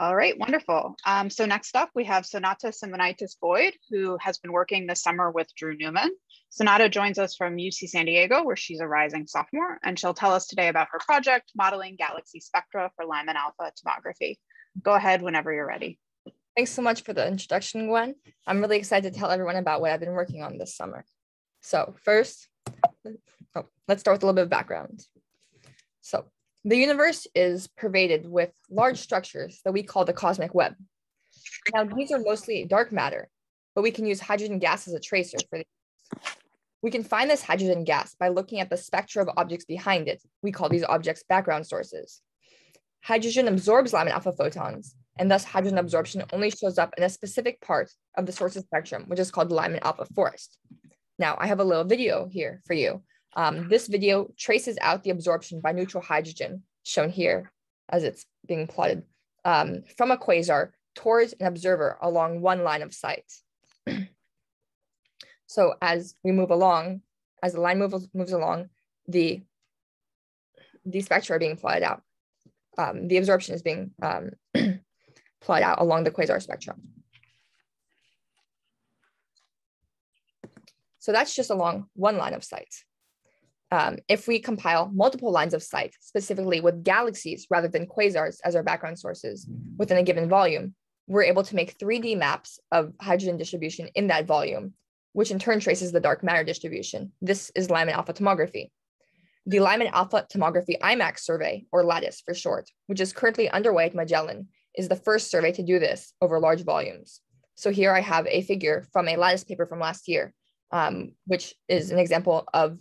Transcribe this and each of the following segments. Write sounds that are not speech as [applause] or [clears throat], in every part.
All right, wonderful. Um, so next up, we have Sonata Simonaitis Boyd, who has been working this summer with Drew Newman. Sonata joins us from UC San Diego, where she's a rising sophomore, and she'll tell us today about her project, modeling galaxy spectra for Lyman alpha tomography. Go ahead whenever you're ready. Thanks so much for the introduction, Gwen. I'm really excited to tell everyone about what I've been working on this summer. So first, oh, let's start with a little bit of background. So the universe is pervaded with large structures that we call the cosmic web. Now, these are mostly dark matter, but we can use hydrogen gas as a tracer for these. We can find this hydrogen gas by looking at the spectra of objects behind it. We call these objects background sources. Hydrogen absorbs Lyman alpha photons, and thus hydrogen absorption only shows up in a specific part of the source's spectrum, which is called the Lyman alpha forest. Now, I have a little video here for you um, this video traces out the absorption by neutral hydrogen, shown here as it's being plotted, um, from a quasar towards an observer along one line of sight. [clears throat] so as we move along, as the line moves, moves along, the, the spectra are being plotted out. Um, the absorption is being um, [clears throat] plotted out along the quasar spectrum. So that's just along one line of sight um, if we compile multiple lines of sight, specifically with galaxies rather than quasars as our background sources within a given volume, we're able to make 3D maps of hydrogen distribution in that volume, which in turn traces the dark matter distribution. This is Lyman alpha tomography. The Lyman alpha tomography IMACS survey, or LATIS for short, which is currently underway at Magellan, is the first survey to do this over large volumes. So here I have a figure from a LATIS paper from last year, um, which is an example of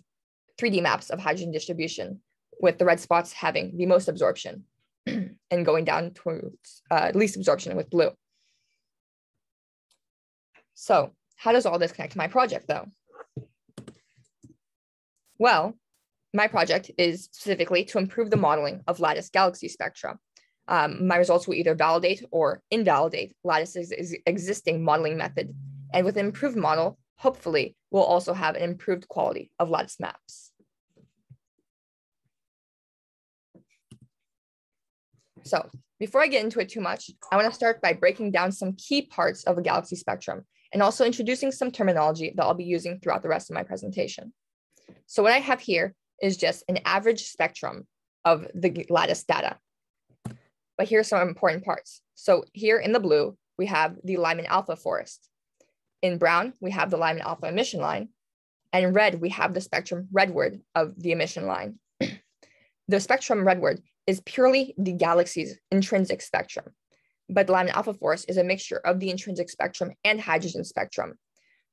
3D maps of hydrogen distribution with the red spots having the most absorption [clears throat] and going down towards uh, least absorption with blue. So how does all this connect to my project though? Well, my project is specifically to improve the modeling of LATIS galaxy spectra. Um, my results will either validate or invalidate LATIS's existing modeling method. And with an improved model, hopefully we'll also have an improved quality of LATIS maps. So before I get into it too much, I want to start by breaking down some key parts of a galaxy spectrum and also introducing some terminology that I'll be using throughout the rest of my presentation. So what I have here is just an average spectrum of the LATIS data. But here's some important parts. So here in the blue, we have the Lyman alpha forest. In brown, we have the Lyman alpha emission line. And in red, we have the spectrum redward of the emission line. [clears throat] the spectrum redward is purely the galaxy's intrinsic spectrum. But the Lyman alpha forest is a mixture of the intrinsic spectrum and hydrogen spectrum.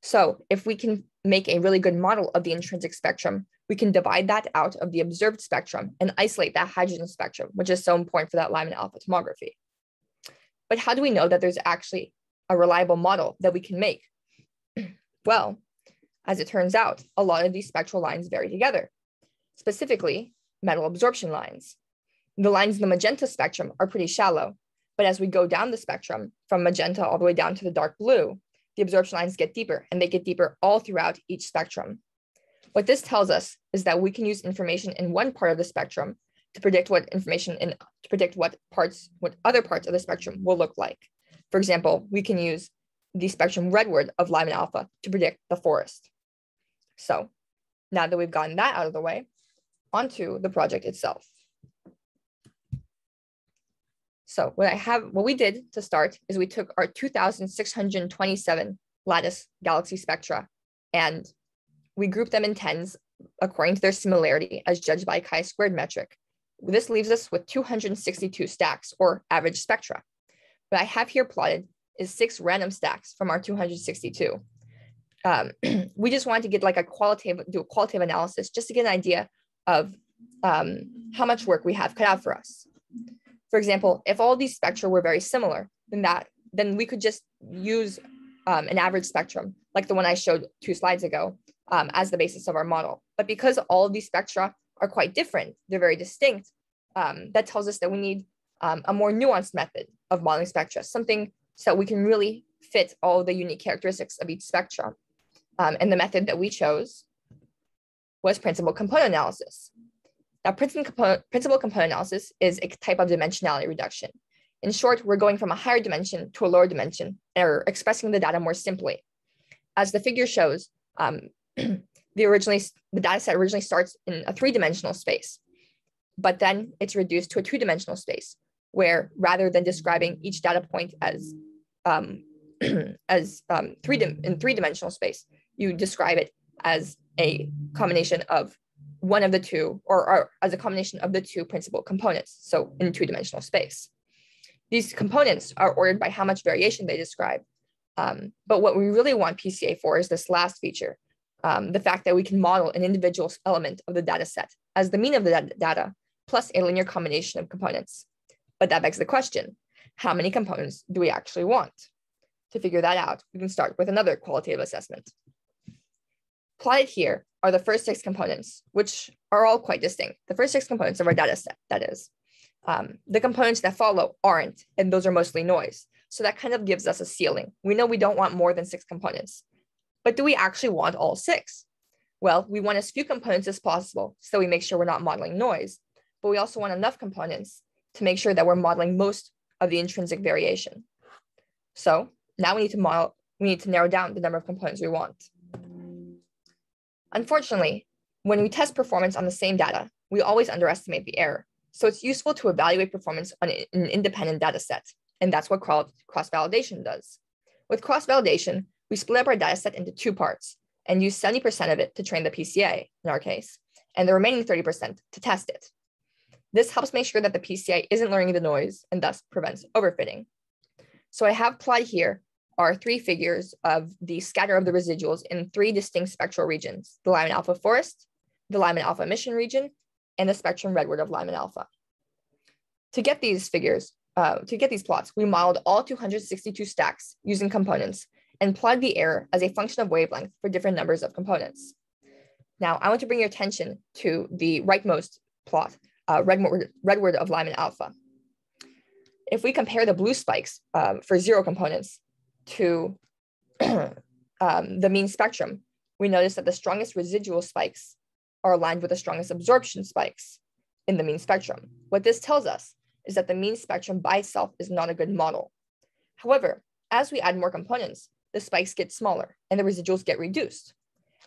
So if we can make a really good model of the intrinsic spectrum, we can divide that out of the observed spectrum and isolate that hydrogen spectrum, which is so important for that Lyman alpha tomography. But how do we know that there's actually a reliable model that we can make? [clears throat] well, as it turns out, a lot of these spectral lines vary together, specifically metal absorption lines. The lines in the magenta spectrum are pretty shallow, but as we go down the spectrum from magenta all the way down to the dark blue, the absorption lines get deeper and they get deeper all throughout each spectrum. What this tells us is that we can use information in one part of the spectrum to predict what information in to predict what parts, what other parts of the spectrum will look like. For example, we can use the spectrum redward of Lyman alpha to predict the forest. So now that we've gotten that out of the way, onto the project itself. So what I have, what we did to start is we took our 2,627 LATIS galaxy spectra and we grouped them in tens according to their similarity as judged by chi-squared metric. This leaves us with 262 stacks or average spectra. What I have here plotted is six random stacks from our 262. Um, [clears throat] we just wanted to get like a qualitative, do a qualitative analysis just to get an idea of um, how much work we have cut out for us. For example, if all these spectra were very similar, then that then we could just use um, an average spectrum, like the one I showed two slides ago, um, as the basis of our model. But because all of these spectra are quite different, they're very distinct, um, that tells us that we need um, a more nuanced method of modeling spectra, something so we can really fit all the unique characteristics of each spectrum. Um, and the method that we chose was principal component analysis. Now, principal component, analysis is a type of dimensionality reduction. In short, we're going from a higher dimension to a lower dimension, or expressing the data more simply. As the figure shows, um, [clears throat] the originally the data set originally starts in a three-dimensional space, but then it's reduced to a two-dimensional space, where rather than describing each data point as um, [clears throat] as um, three in three-dimensional space, you describe it as a combination of one of the two, or, or as a combination of the two principal components, so in two-dimensional space. These components are ordered by how much variation they describe. Um, but what we really want PCA for is this last feature, um, the fact that we can model an individual element of the data set as the mean of the data plus a linear combination of components. But that begs the question, how many components do we actually want? To figure that out, we can start with another qualitative assessment. Plotted here are the first six components, which are all quite distinct. The first six components of our data set, that is. Um, the components that follow aren't, and those are mostly noise. So that kind of gives us a ceiling. We know we don't want more than six components, but do we actually want all six? Well, we want as few components as possible, so we make sure we're not modeling noise, but we also want enough components to make sure that we're modeling most of the intrinsic variation. So now we need to model, we need to narrow down the number of components we want. Unfortunately, when we test performance on the same data, we always underestimate the error. So it's useful to evaluate performance on an independent data set. And that's what cross-validation does. With cross-validation, we split up our data set into two parts and use 70% of it to train the PCA, in our case, and the remaining 30% to test it. This helps make sure that the PCA isn't learning the noise and thus prevents overfitting. So I have plotted here are three figures of the scatter of the residuals in three distinct spectral regions, the Lyman alpha forest, the Lyman alpha emission region, and the spectrum redward of Lyman alpha. To get these figures, uh, to get these plots, we modeled all 262 stacks using components and plotted the error as a function of wavelength for different numbers of components. Now, I want to bring your attention to the rightmost plot, uh, redward, redward of Lyman alpha. If we compare the blue spikes uh, for zero components to [clears throat] um, the mean spectrum, we notice that the strongest residual spikes are aligned with the strongest absorption spikes in the mean spectrum. What this tells us is that the mean spectrum by itself is not a good model. However, as we add more components, the spikes get smaller and the residuals get reduced.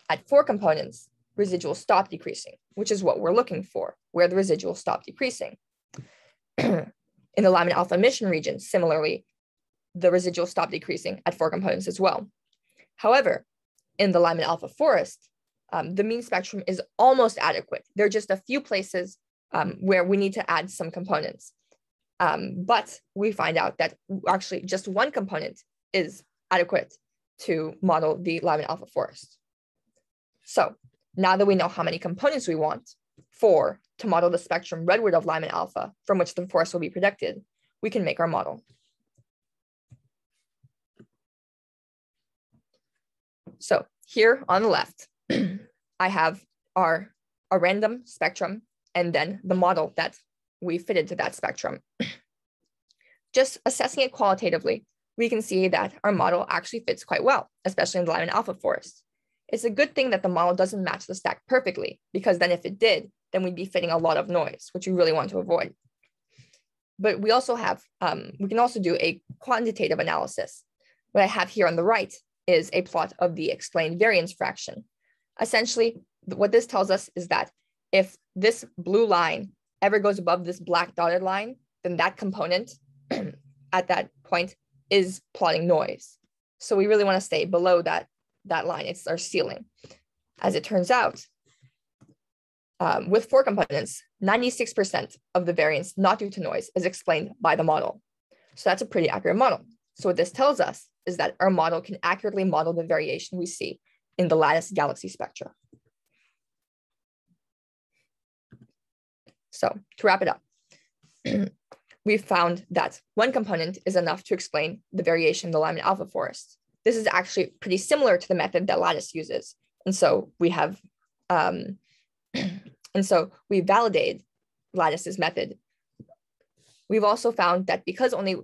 At four components, residuals stop decreasing, which is what we're looking for, where the residuals stop decreasing. [clears throat] in the Lyman alpha emission region, similarly, the residual stop decreasing at four components as well. However, in the Lyman alpha forest, um, the mean spectrum is almost adequate. There are just a few places um, where we need to add some components. Um, but we find out that actually just one component is adequate to model the Lyman alpha forest. So now that we know how many components we want for to model the spectrum redward of Lyman alpha from which the forest will be predicted, we can make our model. So here on the left, [clears throat] I have our a random spectrum and then the model that we fitted to that spectrum. [clears throat] Just assessing it qualitatively, we can see that our model actually fits quite well, especially in the Lyman alpha forest. It's a good thing that the model doesn't match the stack perfectly, because then if it did, then we'd be fitting a lot of noise, which we really want to avoid. But we also have, um, we can also do a quantitative analysis. What I have here on the right is a plot of the explained variance fraction. Essentially, what this tells us is that if this blue line ever goes above this black dotted line, then that component [clears throat] at that point is plotting noise. So we really want to stay below that, that line. It's our ceiling. As it turns out, um, with four components, 96% of the variance not due to noise is explained by the model. So that's a pretty accurate model. So what this tells us is that our model can accurately model the variation we see in the LATIS galaxy spectra. So to wrap it up, [clears throat] we've found that one component is enough to explain the variation in the Lyman alpha forest. This is actually pretty similar to the method that LATIS uses. And so we have, um, [clears throat] and so we validated LATIS's method. We've also found that because only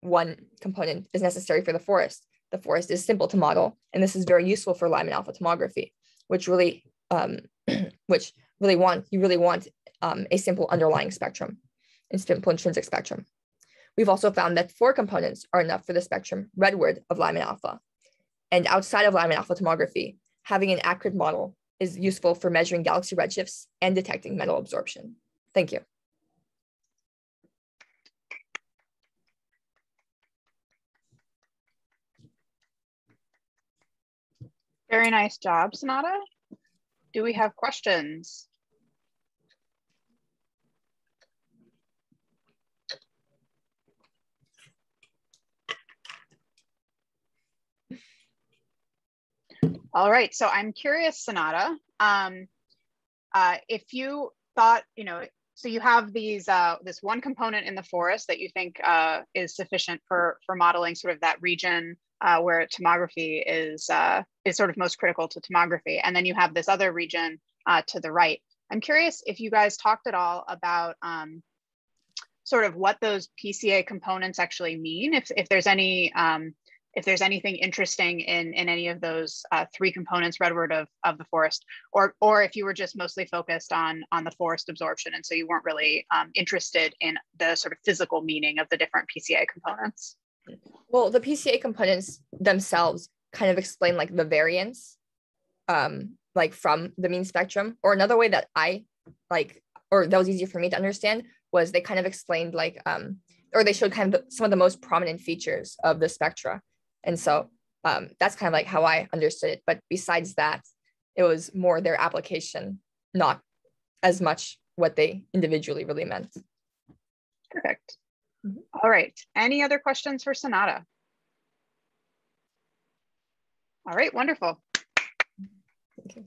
one component is necessary for the forest. The forest is simple to model, and this is very useful for Lyman alpha tomography, which really, um, [clears throat] which really want you really want um, a simple underlying spectrum, a simple intrinsic spectrum. We've also found that four components are enough for the spectrum redward of Lyman alpha. And outside of Lyman alpha tomography, having an accurate model is useful for measuring galaxy redshifts and detecting metal absorption. Thank you. Very nice job, Sonata. Do we have questions? All right, so I'm curious, Sonata, um, uh, if you thought, you know, so you have these, uh, this one component in the forest that you think uh, is sufficient for, for modeling sort of that region uh, where tomography is, uh, is sort of most critical to tomography. And then you have this other region uh, to the right. I'm curious if you guys talked at all about um, sort of what those PCA components actually mean, if, if there's any um, if there's anything interesting in, in any of those uh, three components, redward of, of the forest, or, or if you were just mostly focused on, on the forest absorption and so you weren't really um, interested in the sort of physical meaning of the different PCA components. Well, the PCA components themselves kind of explain like the variance, um, like from the mean spectrum. Or another way that I like, or that was easier for me to understand was they kind of explained like, um, or they showed kind of the, some of the most prominent features of the spectra. And so um, that's kind of like how I understood it. But besides that, it was more their application, not as much what they individually really meant. Perfect. Mm-hmm. All right. Any other questions for Sonata? All right, wonderful. Thank you.